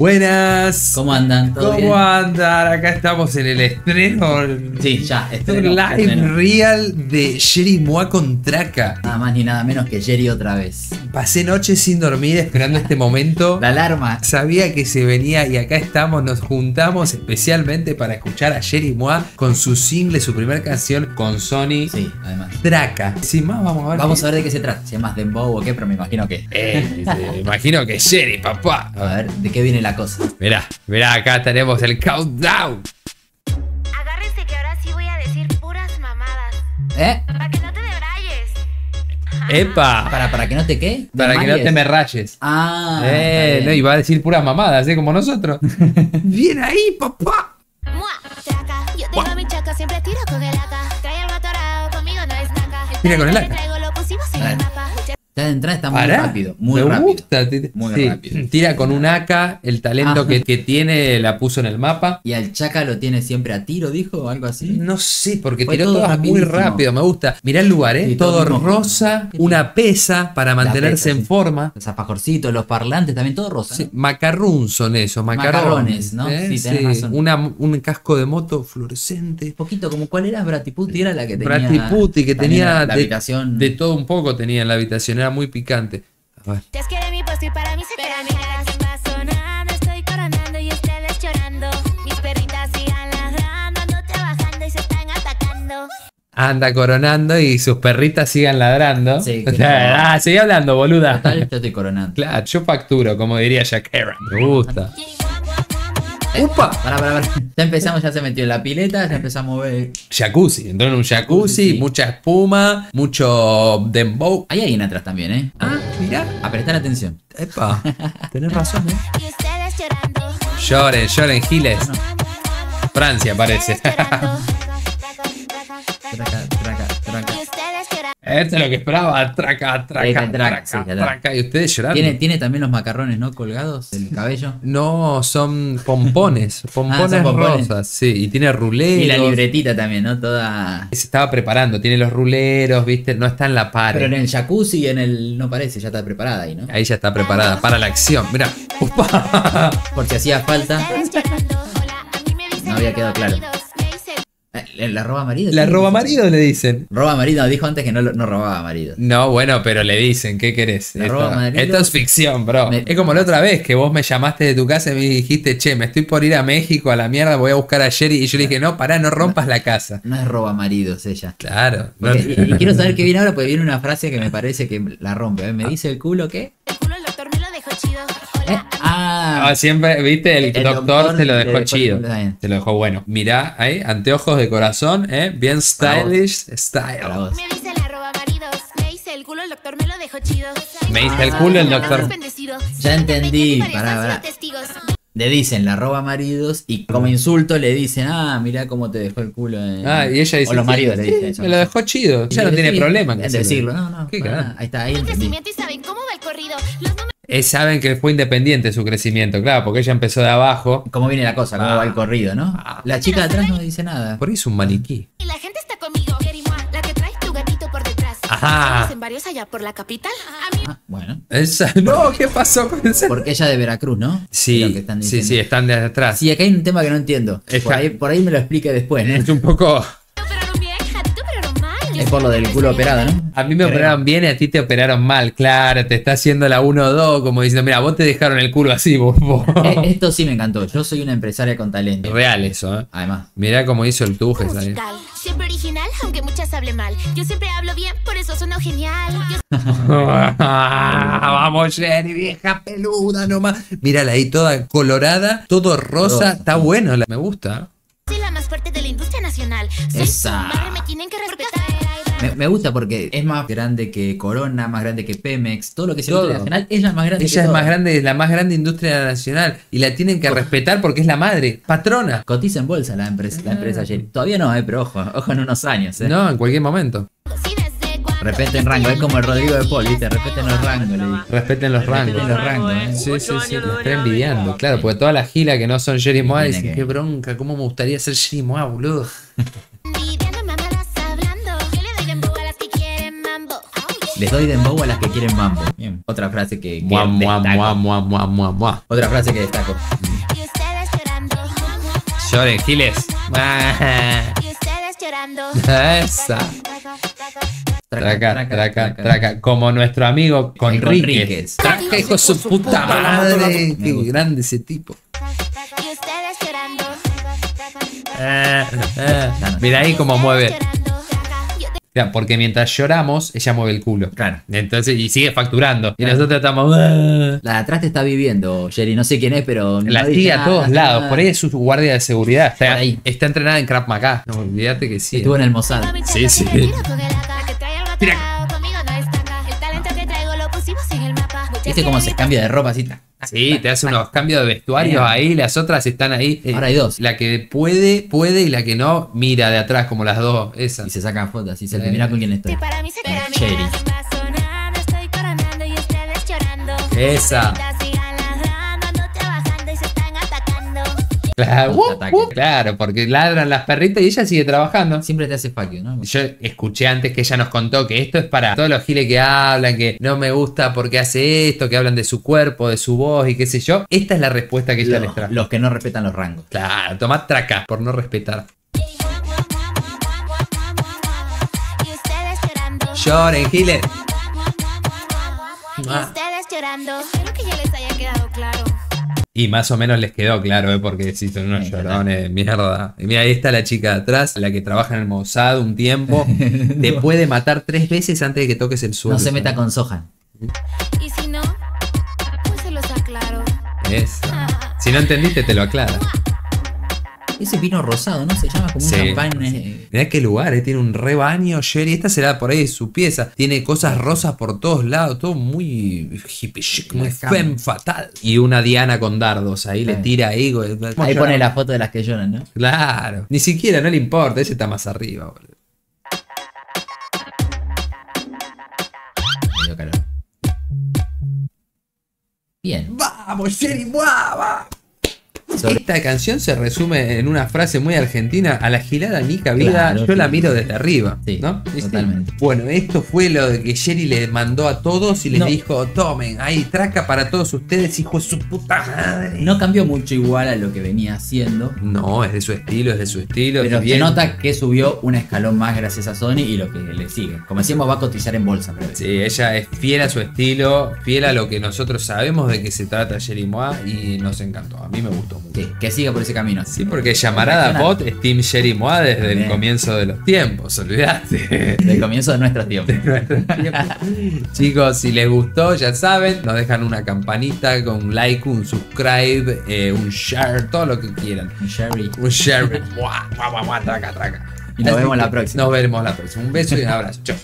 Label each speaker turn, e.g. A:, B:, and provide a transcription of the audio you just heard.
A: Buenas.
B: ¿Cómo andan? ¿Todo
A: ¿Cómo
B: bien?
A: andan? Acá estamos en el estreno.
B: Sí, ya, estreno,
A: live
B: estreno.
A: real de Jerry Moa con Traca.
B: Nada más ni nada menos que Jerry otra vez.
A: Pasé noches sin dormir esperando este momento.
B: La alarma.
A: Sabía que se venía y acá estamos, nos juntamos especialmente para escuchar a Jerry Moa con su single, su primera canción con Sony
B: Sí, además.
A: Traca. Sin más, vamos a ver.
B: Vamos a ver de qué se trata. Si es más dembow o qué, pero me imagino que.
A: Eh, me imagino que Jerry, papá.
B: A ver, ¿de qué viene la cosa?
A: Mirá, mirá, acá tenemos el countdown.
C: Agárrense que ahora sí voy a decir puras mamadas.
B: ¿Eh?
C: Para que no te debrayes.
A: ¡Epa!
B: ¿Para, para que no te qué?
A: Para que no te me rayes.
B: Ah.
A: eh,
B: está
A: no,
B: bien.
A: y va a decir puras mamadas, ¿eh? Como nosotros. Bien ahí, papá.
C: Mua, traca. Yo tengo mi chaca, siempre tiro con el AK. Trae algo atorado, conmigo no es taca.
A: Tira con el
C: que
A: AK.
C: traigo lo pusimos en
B: Dale.
C: el mapa.
B: Ya de entrada está muy
A: Pará.
B: rápido. Muy
A: me
B: rápido.
A: gusta.
B: Muy
A: sí,
B: rápido.
A: Tira con un AK, el talento que, que tiene la puso en el mapa.
B: ¿Y al Chaca lo tiene siempre a tiro, dijo? ¿O algo así?
A: No sé, porque
B: Fue
A: tiró
B: todo
A: todas muy rápido, me gusta. Mirá el lugar, ¿eh?
B: Sí,
A: todo rosa, una pesa para mantenerse
B: pesa,
A: en
B: sí.
A: forma.
B: Los alfajorcitos, los parlantes, también todo rosa. ¿no?
A: macarrún son esos, macarrones.
B: Macarrones, ¿no?
A: ¿eh?
B: Sí, tenés razón.
A: Una- un casco de moto fluorescente.
B: Un poquito como cuál era Bratiputi, era la que tenía.
A: Bratiputi, que tenía
B: la, la
A: de-
B: habitación.
A: De todo un poco tenía en la habitación, era muy picante. A ver. Anda coronando y sus perritas sigan ladrando.
B: Sí,
A: O
B: que
A: sea,
B: no.
A: ah, sigue hablando, boluda.
B: Total, yo estoy coronando.
A: Claro, yo facturo, como diría Shakira. Me gusta. ¡Upa!
B: Para, para, para. Ya empezamos, ya se metió en la pileta, ya empezamos a ver.
A: Jacuzzi, entró en un jacuzzi,
B: Sí.
A: mucha espuma, mucho dembow.
B: Hay alguien atrás también, ¿eh?
A: Ah, mira.
B: A prestar atención.
A: Epa, tenés razón, eh. Lloren, lloren, Giles. Francia parece. Esto es lo que esperaba. Traca, traca,
B: traca,
A: traca,
B: sí.
A: Y ustedes llorando.
B: ¿Tiene, tiene también los macarrones, ¿no? Colgados del cabello.
A: No, son pompones. Pompones,
B: Ah, son pompones.
A: rosas, sí. Y tiene ruleros.
B: Y la libretita también, ¿no? Toda.
A: Se estaba preparando, tiene los ruleros, viste, no está en la
B: Pero en el jacuzzi, en el. No parece, ya está preparada ahí, ¿no?
A: Ahí ya está preparada para la acción. Mira. Upa.
B: Por si hacía falta. No había quedado claro. ¿La roba marido?
A: La roba marido le dicen.
B: Roba marido, dijo antes que no, lo- no robaba marido.
A: No, bueno, pero le dicen, ¿qué querés?
B: La
A: Esto,
B: roba marido.
A: esto es ficción, bro.
B: Me-
A: Es como la otra vez que vos me llamaste de tu casa y me dijiste, che, me estoy por ir a México a la mierda, voy a buscar a Jerry. Y yo le dije, no, pará, no rompas la casa.
B: No es roba maridos ella.
A: Claro. no-
B: Porque- y, y quiero saber qué viene ahora, porque viene una frase que me parece que la rompe. ¿eh? ¿Me dice el culo qué?
C: el culo el doctor me lo dejó chido.
B: ¿Eh? Ah,
A: Ah, siempre, viste, el,
B: El
A: doctor,
B: doctor
A: te lo dejó
B: dejó-
A: chido. Te lo dejó bueno. Mirá, ahí, anteojos de corazón, ¿eh? Bien stylish, style.
C: Me dice la roba maridos. Me dice el culo el doctor me lo dejó chido.
A: Me dice el culo el doctor.
B: Ya entendí, pará, pará. Le dicen la roba maridos y como insulto le dicen, ah, mirá cómo te dejó el culo. en-".
A: Ah, y ella dice.
B: O los maridos
A: sí,
B: le dicen eso.
A: Me lo dejó chido. Ella no tiene problema en
B: en
A: decirlo.
B: decirlo. No, no.
A: ¿Qué.
B: Ahí está, ahí
C: El
B: entendí.
C: crecimiento y saben cómo va el corrido. Los
A: Eh, saben que fue independiente su crecimiento, claro, porque ella empezó de abajo.
B: ¿Cómo viene la cosa? ¿Cómo
A: Ah.
B: va el corrido, no?
A: Ah.
B: La chica de atrás no dice nada.
A: Por ahí es un maniquí.
C: y la gente está conmigo. La que trae tu gatito por detrás.
A: Ajá.
C: Estamos en varios allá por la capital. A mí
B: Ah, bueno.
A: Esa- no, ¿qué pasó con esa?
B: Porque ella de Veracruz, ¿no? Es
A: Sí,
B: están
A: sí, sí, están de atrás.
B: Sí, acá hay un tema que no entiendo.
A: Es
B: Por ahí, por ahí me lo explique después, ¿no?
A: Es un poco.
B: Es por lo del culo operado, ¿no?
A: A mí me
B: Creo.
A: operaron bien y a ti te operaron mal, claro. Te está haciendo la 1-2, como diciendo, mira, vos te dejaron el culo así, vos. vos".
B: Eh, Esto sí me encantó. Yo soy una empresaria con talento.
A: Real eso, ¿eh?
B: Además.
A: Mirá cómo hizo el tuje.
C: Siempre original, aunque muchas hablen mal. Yo siempre hablo bien, por eso sueno genial. Yo
A: Vamos, Jenny, vieja peluda nomás. Mírala ahí, toda colorada, todo rosa.
B: Rosa.
A: Está bueno, la- me gusta.
C: soy la más fuerte de la industria nacional. Soy
B: Esa.
C: madre, me tienen que respetar.
B: Me, me gusta porque es más grande que Corona, más grande que Pemex, todo lo que se
A: Todo.
B: industria nacional, es más grande que
A: Ella es
B: todo.
A: más grande, es la más grande industria nacional y la tienen que respetar porque es la madre, patrona.
B: Cotiza en bolsa la empresa, la empresa Jerry. Todavía no, eh, pero ojo, ojo en unos años, eh.
A: No, en cualquier momento.
B: Respeten rango, es como el Rodrigo de Paul, ¿viste? Respeten los rangos, le dije.
A: Respeten los rangos.
B: Respeten los rangos, eh.
A: Sí, sí, sí, lo está envidiando. Claro, porque toda la gila que no son Jerry Moa dicen,
B: que-
A: qué bronca, cómo me gustaría ser Jerry Moa, boludo.
B: Les doy dembow a las que quieren mambo. Bien. Otra frase que, que
A: Mua, mua,
B: destaco.
A: mua, mua, mua, mua, mua.
B: Otra frase que destaco.
C: Y ustedes llorando.
A: Lloren, Giles.
C: Y ustedes llorando.
A: Esa. Traca, traca, traca. Como nuestro amigo Conríquez. Traca, hijo de su puta madre. Qué grande ese tipo.
C: Y ustedes llorando.
A: Ah, ah. Mira ahí cómo mueve. Porque mientras lloramos, ella mueve el culo.
B: Claro.
A: Entonces, y sigue facturando. Y
B: Claro.
A: nosotros estamos.
B: La de atrás te está viviendo, Jerry. No sé quién es, pero. no
A: La
B: dice
A: sigue a todos
B: no
A: lados.
B: nada.
A: Por ahí es su guardia de seguridad. Está,
B: ahí.
A: está entrenada en Krav Maga. No, olvídate que sí.
B: Estuvo en el Mossad.
A: Sí, sí.
C: Mira.
B: ¿Viste cómo se cambia de ropa así?
A: Sí, te hace unos cambios de vestuarios ahí. Las otras están ahí. Eh,
B: Ahora hay dos.
A: La que puede, puede y la que no, mira de atrás como las dos. Esas.
B: Y se sacan fotos y se mira con quién estoy.
C: Para mí, para mí,
B: Cherry.
C: está.
A: Esa. Claro, uh, uh, claro, porque ladran las perritas y ella sigue trabajando.
B: Siempre te hace you, ¿no?
A: Yo escuché antes que ella nos contó que esto es para todos los giles que hablan, que no me gusta porque hace esto, que hablan de su cuerpo, de su voz y qué sé yo. Esta es la respuesta que ella les
B: Los,
A: trae.
B: los que no respetan los rangos.
A: Claro, tomá traca por no respetar. Lloren, giles.
C: Y
A: Ah.
C: ustedes llorando. Espero que ya les haya quedado claro.
A: Y más o menos les quedó claro, ¿eh? porque sí, son unos llorones, mierda. Y mira, ahí está la chica de atrás, la que trabaja en el Mossad un tiempo. Te puede matar tres veces antes de que toques el suelo.
B: No se meta con Sohan.
C: Y si no, pues se los aclaro.
A: Esa. Si no entendiste, te lo aclara.
B: Ese vino rosado, ¿no? Se llama como un champán. eh,
A: Mirá qué lugar, ¿eh? tiene un rebaño, Jerry. Esta será por ahí su pieza. Tiene cosas rosas por todos lados, todo muy hippie chic, muy femme fatal. Y una Diana con dardos, ahí le tira ahí.
B: Ahí pone la foto de las que lloran, ¿no?
A: Claro, ni siquiera, no le importa, ese está más arriba, boludo.
B: Bien.
A: ¡Vamos, Jerry, muava!
B: Sobre-
A: Esta canción se resume en una frase muy argentina: A la gilada Nica vida,
B: Claro,
A: yo la miro desde arriba.
B: Sí,
A: ¿no?
B: Totalmente.
A: Bueno, esto fue lo de que Jerry le mandó a todos y les
B: No.
A: dijo: Tomen, ahí traca para todos ustedes, hijo de su puta madre.
B: No cambió mucho igual a lo que venía haciendo.
A: No, es de su estilo, es de su estilo.
B: Pero se nota que subió un escalón más gracias a Sony y lo que le sigue. Como decíamos, va a cotizar en bolsa.
A: Sí, ella es fiel a su estilo, fiel a lo que nosotros sabemos de qué se trata Jerry Moa y nos encantó. A mí me gustó mucho.
B: Sí, que siga por ese camino.
A: Sí, porque llamarada Bot es Team Jerry Moa desde el comienzo de los tiempos, olvidaste.
B: Del comienzo de nuestros tiempos.
A: Chicos, si les gustó, ya saben, nos dejan una campanita con un like, un subscribe, eh, un share, todo lo que quieran.
B: Sherry.
A: Un share. Mua, mua, traca, traca.
B: Y nos
A: Así
B: vemos la próxima.
A: Nos veremos la próxima. Un beso y un abrazo. Chao.